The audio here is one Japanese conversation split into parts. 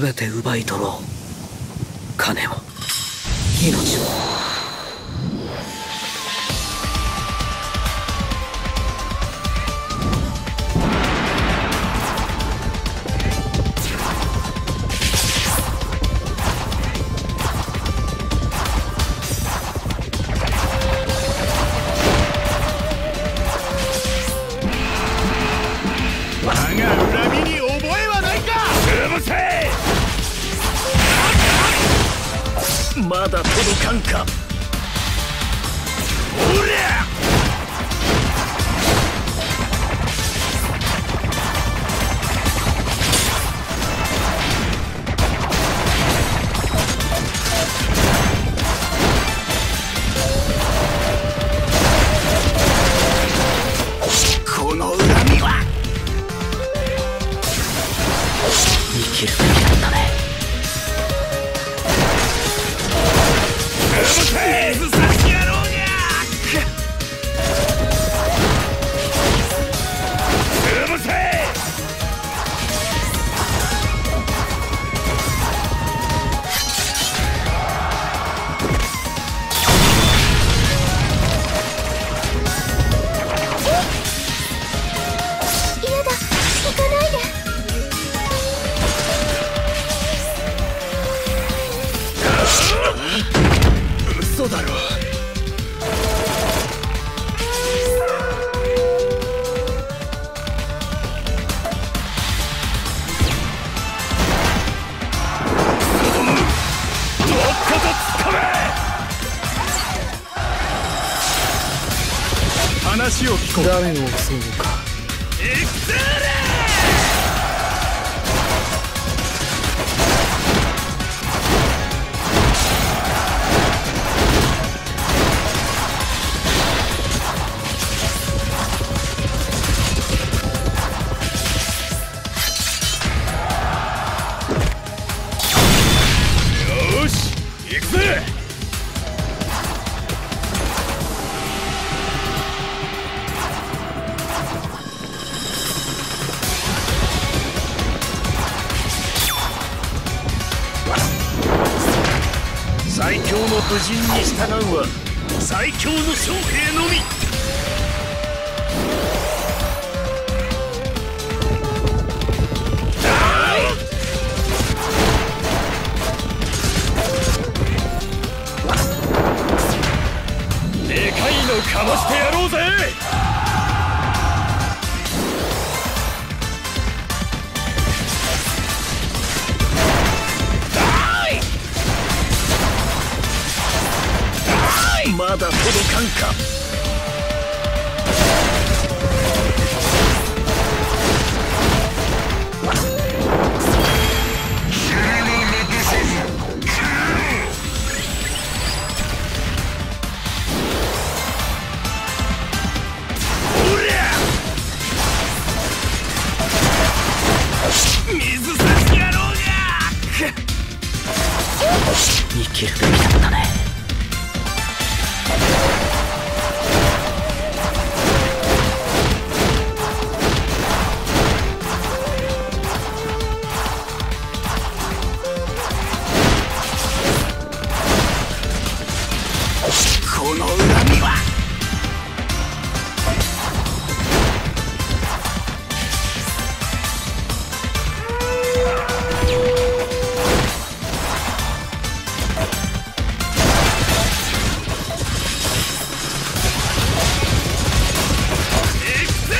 全て奪い取ろう。金も命も Hooray! を襲うか。行くぜよ布陣に従うは最強の将兵のみ。でかいのかましてやろうぜ！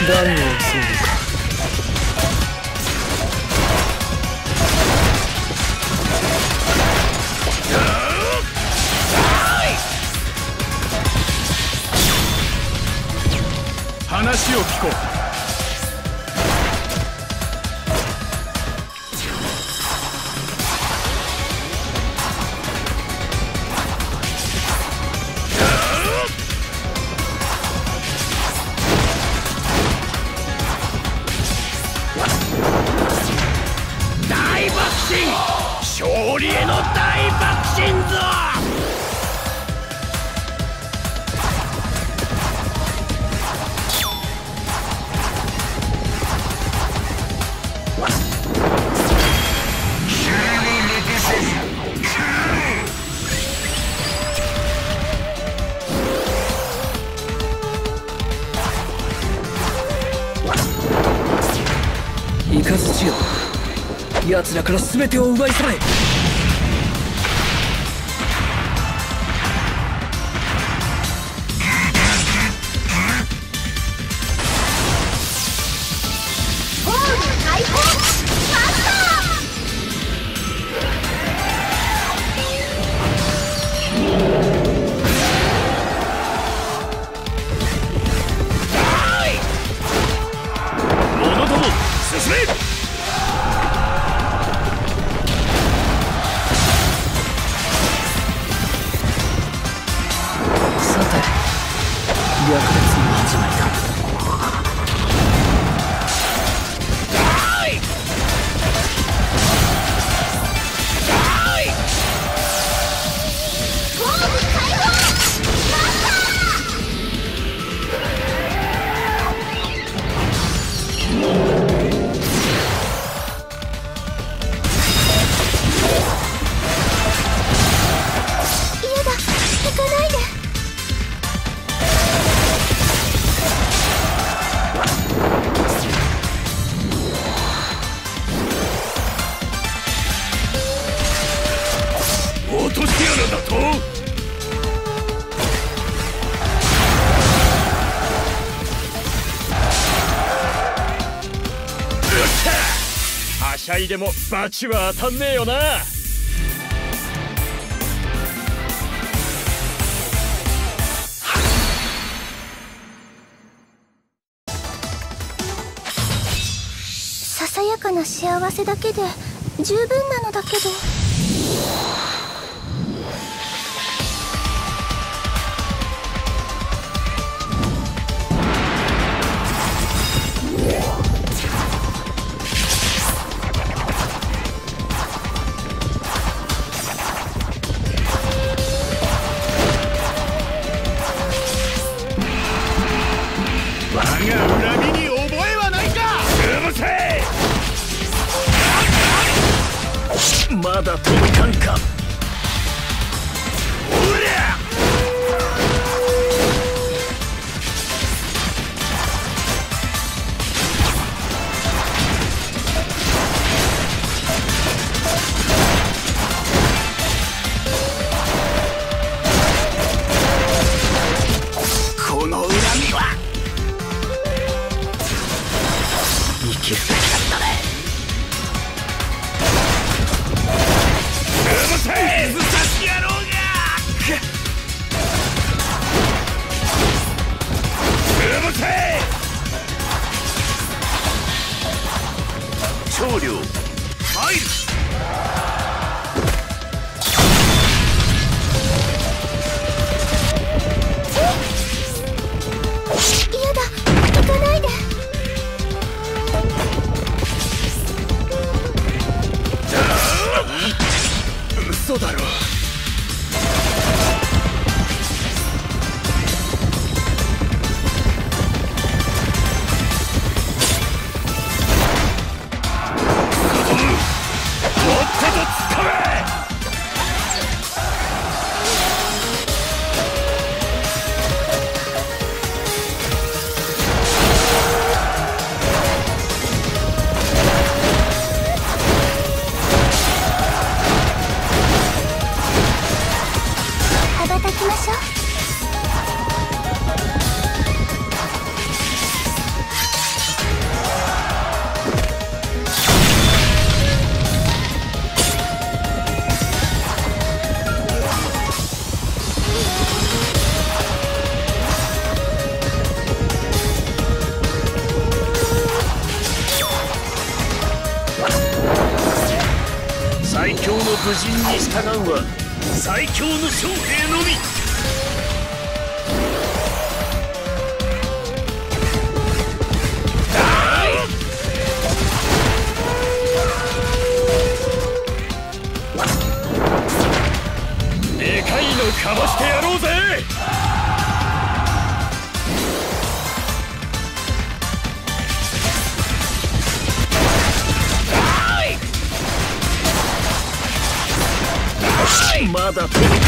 何を襲うか話を聞こう。奴らから全てを奪い去れ。いでもバチは当たんねえよな。ささやかな幸せだけで十分なのだけど。強の武人に従うは最強の将兵のみ。でかいのかましてやろうぜ！ま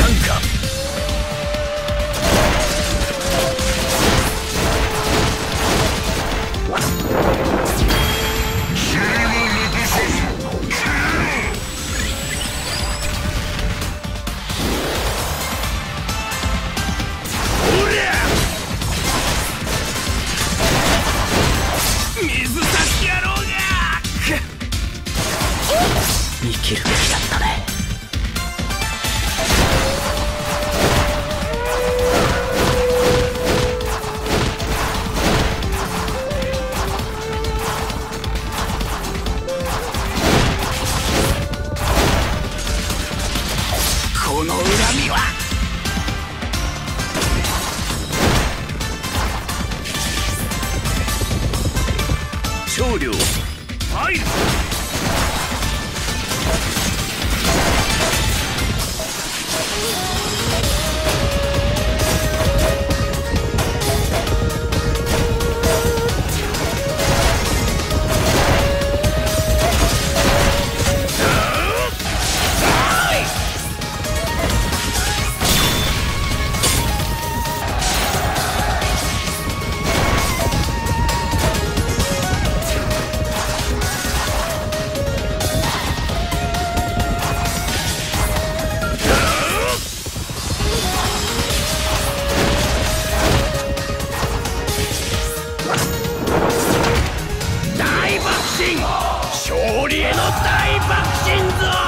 大爆心ぞ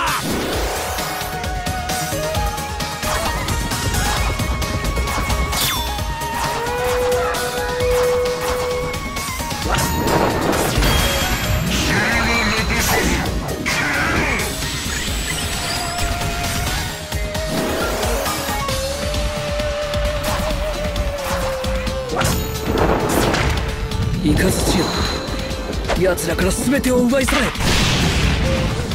イカズチよ奴らから全てを奪い去れ。Thank you.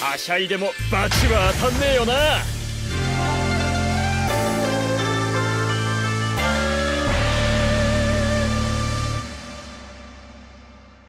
はしゃいでも罰は当たんねえよな。